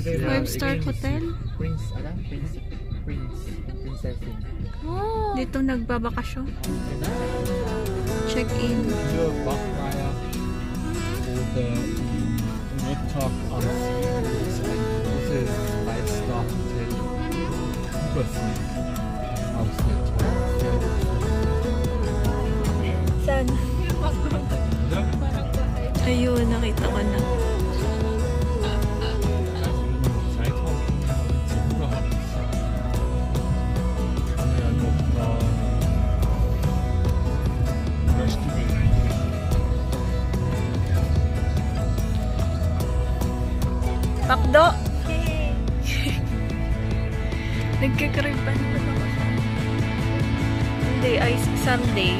Five star hotel? Prince, ala? Prince, Prince, Princess. Oh. Dito nagbabakasyon. Check-in. Bachmeier oder Rooftop am See. Das ist ein großes Five-Star-Hotel. Übersee. Aus der Saan? Ayun, nakita ko na. Pakdo! Nagkakariban pa ako sa Sunday ay Sunday.